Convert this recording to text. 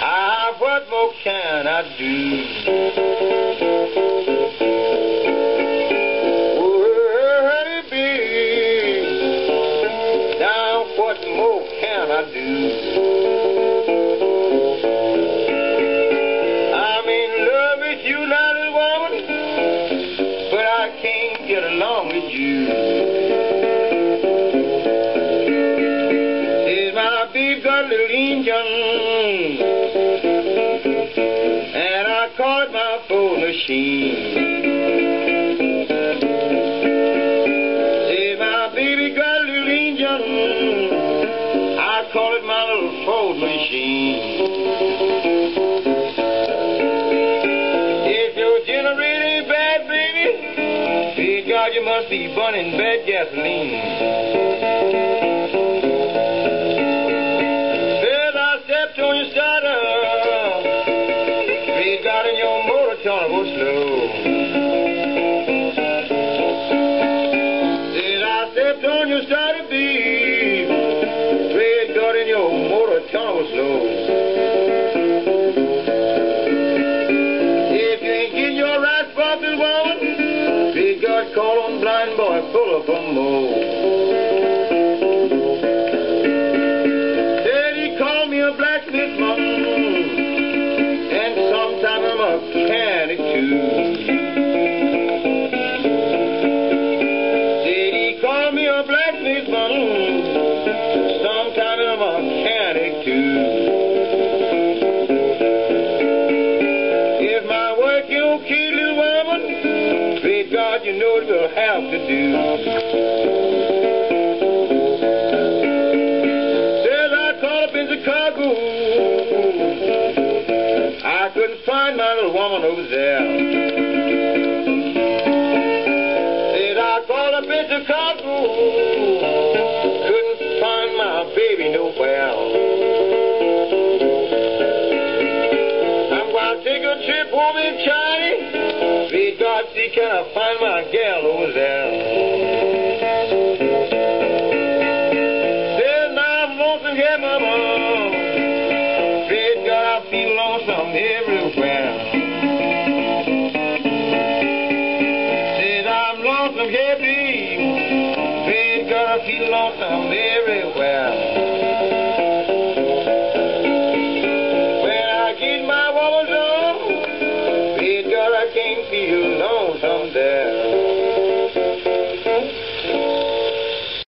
Ah, what more can I do? Oh, baby, now what more can I do? I'm in love with you, little woman, but I can't get along with you. Baby got a little engine, and I call it my Ford machine. Says my baby got a little engine, I call it my little Ford machine. God, you must be burning bad gasoline. Call on blind boy, up a mo. Said he called me a blacksmith and sometime I'm a mechanic God, you know what we'll have to do. Says I called up in Chicago. I couldn't find my little woman over there. Said I called up in Chicago. Couldn't find my baby nowhere. I'm gonna take a trip home in China. God, see can I find my gal over there? Now I'm lonesome here, mama. Please God, I feel lonesome everywhere. Says I'm lonesome here,